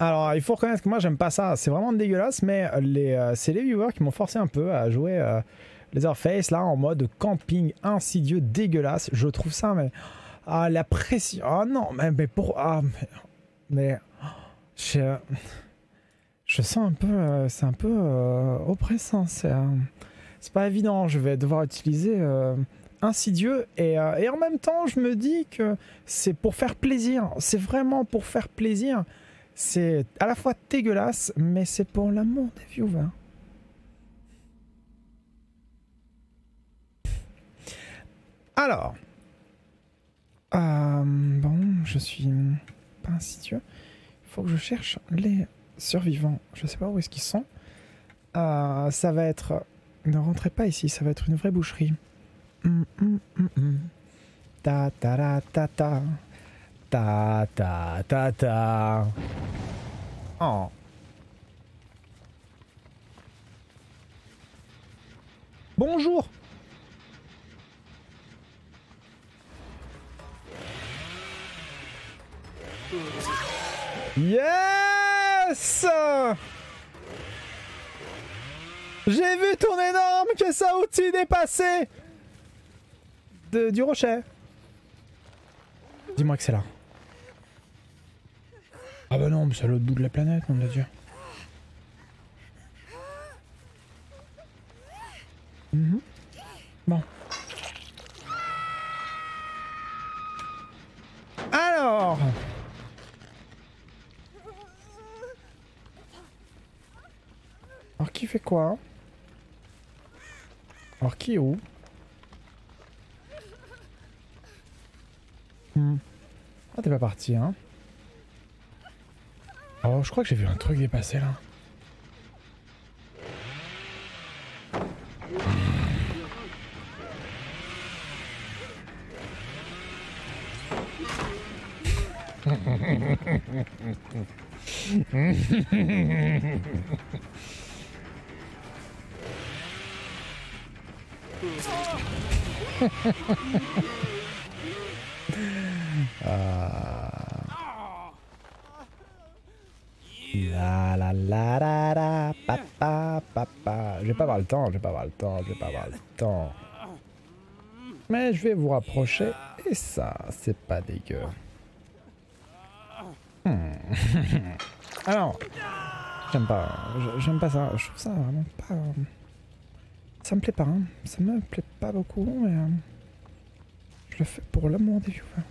Alors, il faut reconnaître que moi, j'aime pas ça. C'est vraiment dégueulasse, mais les, euh, c'est les viewers qui m'ont forcé un peu à jouer euh, Leatherface là en mode camping insidieux, dégueulasse. Je trouve ça, mais. Ah, la pression. Ah non, mais, mais pour. Ah, mais. je, je sens un peu. euh, c'est un peu euh, oppressant. C'est. euh, c'est pas évident. Je vais devoir utiliser. Insidieux et, euh, et en même temps je me dis que c'est pour faire plaisir. C'est vraiment pour faire plaisir. C'est à la fois dégueulasse mais c'est pour l'amour des viewers. Alors euh, bon je suis pas insidieux. Il faut que je cherche les survivants. Je sais pas où est-ce qu'ils sont. Euh, ça va être ne rentrez pas ici ça va être une vraie boucherie Ta ta ra, ta ta. Ta ta ta ta. Oh. Bonjour. Yes J'ai vu ton énorme que ça outil dépassé de, du rocher. Dis-moi que c'est là. Ah bah non, mais c'est à l'autre bout de la planète, mon dieu. Mhm. Bon. Alors Alors qui fait quoi? Alors qui est où Hmm. Ah, t'es pas parti, hein Oh, je crois que j'ai vu un truc dépasser là. Ah. La la la la la papa papa. Je vais pas avoir le temps, je vais pas avoir le temps, je vais pas avoir le temps. Mais je vais vous rapprocher et ça, c'est pas dégueu. Hmm. Alors, j'aime pas, j'aime pas ça. Je trouve ça vraiment pas. Ça me plaît pas, hein. ça me plaît pas beaucoup, mais euh, je le fais pour l'amour des viewers.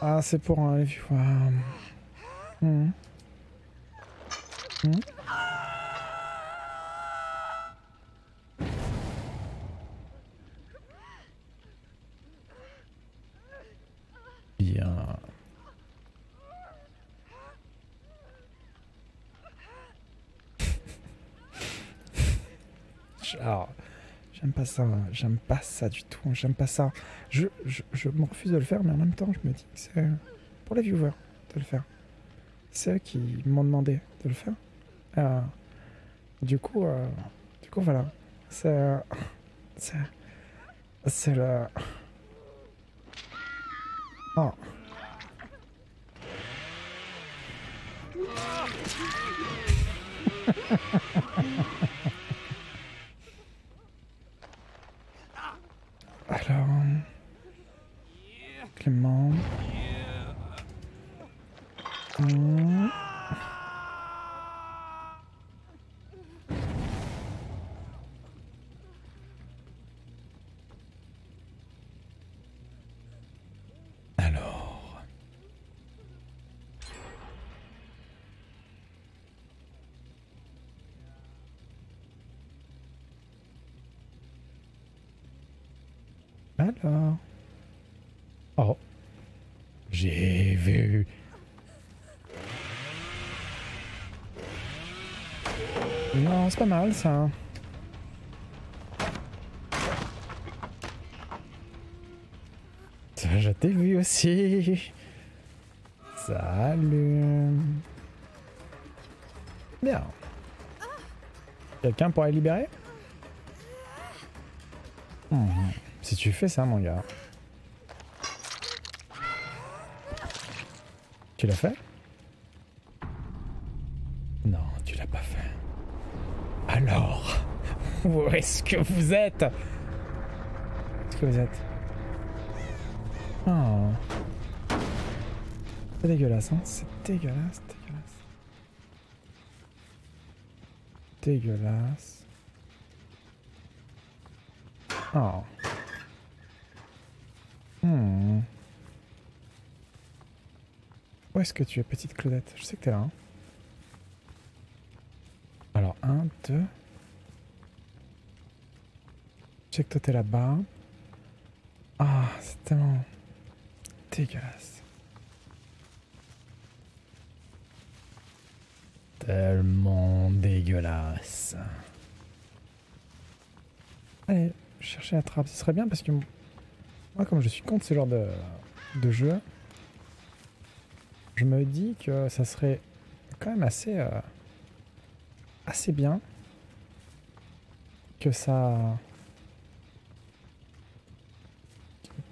Ah, c'est pour un. Hmm. Hmm. Bien. Alors, j'aime pas ça, j'aime pas ça du tout, j'aime pas ça. Je, je, je me refuse de le faire, mais en même temps, je me dis que c'est pour les viewers de le faire. C'est eux qui m'ont demandé de le faire. Euh, du coup, euh, du coup, voilà. C'est. C'est. C'est le. Oh. Alors. Clément. Hmm. Alors. Euh. Oh. J'ai vu. Non, c'est pas mal ça. Je t'ai vu aussi. Salut. Bien. Quelqu'un pourrait libérer? Mhm. Si tu fais ça, mon gars. Tu l'as fait? Non, tu l'as pas fait. Alors, où est-ce que vous êtes? Où est-ce que vous êtes? Oh. C'est dégueulasse, hein? C'est dégueulasse, dégueulasse. Dégueulasse. Oh. Hmm. Où est-ce que tu es, petite Claudette? Je sais que t'es là. Hein. Alors, un, deux. Je sais que toi t'es là-bas. Ah, c'est tellement dégueulasse. Tellement dégueulasse. Allez, chercher la trappe, ce serait bien parce que moi, comme je suis contre ce genre de, de jeu, je me dis que ça serait quand même assez, euh, assez bien que ça...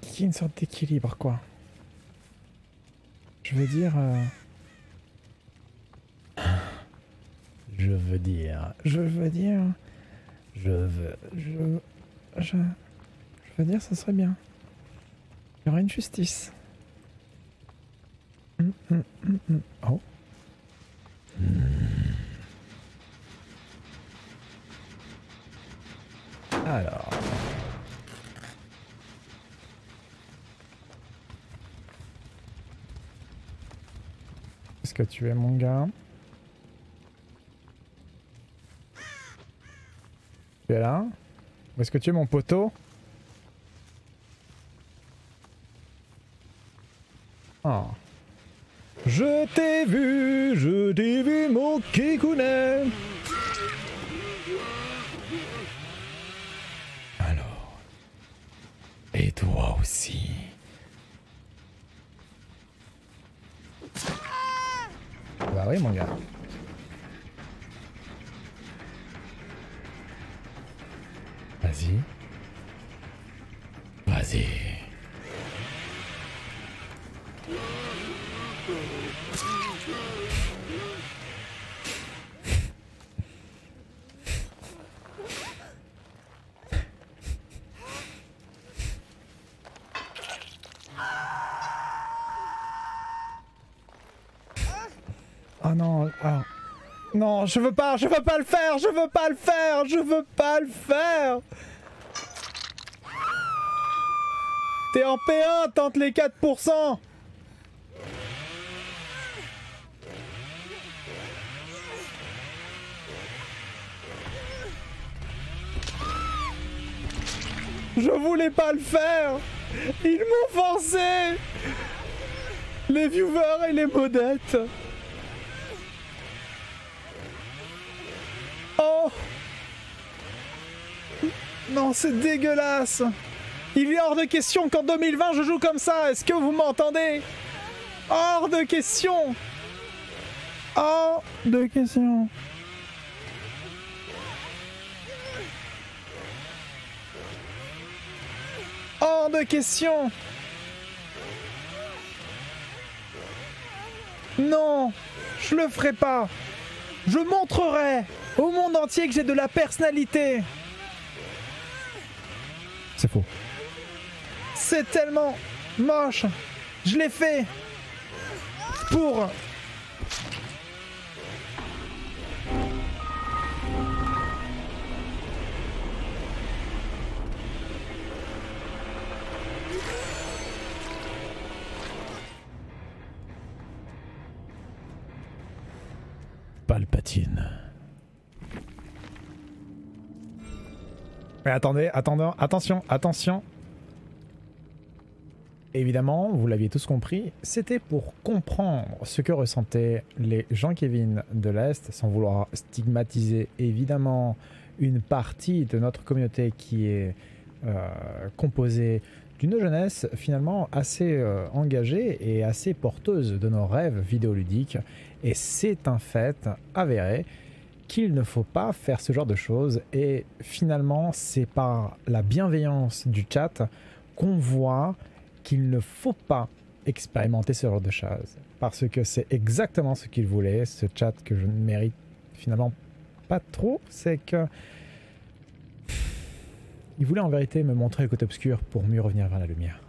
Qu'il y ait une sorte d'équilibre, quoi. Je veux dire... Euh, je veux dire... Je veux dire... Je veux... Je... Je... Je veux dire, ça serait bien. Il y aurait une justice. Hum, hum, hum, oh. Alors. Est-ce que tu es mon gars? Tu es là? Où est-ce que tu es mon poteau? Oh. Je t'ai vu, je t'ai vu mon Kikunen Alors. Et toi aussi. Bah oui mon gars. Vas-y. Vas-y. Non. Non, je veux pas, je veux pas le faire, je veux pas le faire, je veux pas le faire. T'es en P1, tente les 4% Je voulais pas le faire. Ils m'ont forcé. Les viewers et les modettes Oh Non, c'est dégueulasse. Il est hors de question qu'en 2020 je joue comme ça. Est-ce que vous m'entendez? Hors de question. Hors de question. Hors de question. Non Je le ferai pas. Je montrerai au monde entier que j'ai de la personnalité C'est faux. C'est tellement moche Je l'ai fait pour Palpatine. Mais attendez, attendez, attention, attention. Évidemment, vous l'aviez tous compris, c'était pour comprendre ce que ressentaient les gens Kevin de l'Est, sans vouloir stigmatiser évidemment une partie de notre communauté qui est euh, composée d'une jeunesse finalement assez euh, engagée et assez porteuse de nos rêves vidéoludiques. Et c'est un fait avéré qu'il ne faut pas faire ce genre de choses. Et finalement, c'est par la bienveillance du chat qu'on voit qu'il ne faut pas expérimenter ce genre de choses. Parce que c'est exactement ce qu'il voulait, ce chat que je ne mérite finalement pas trop. C'est que. Il voulait en vérité me montrer le côté obscur pour mieux revenir vers la lumière.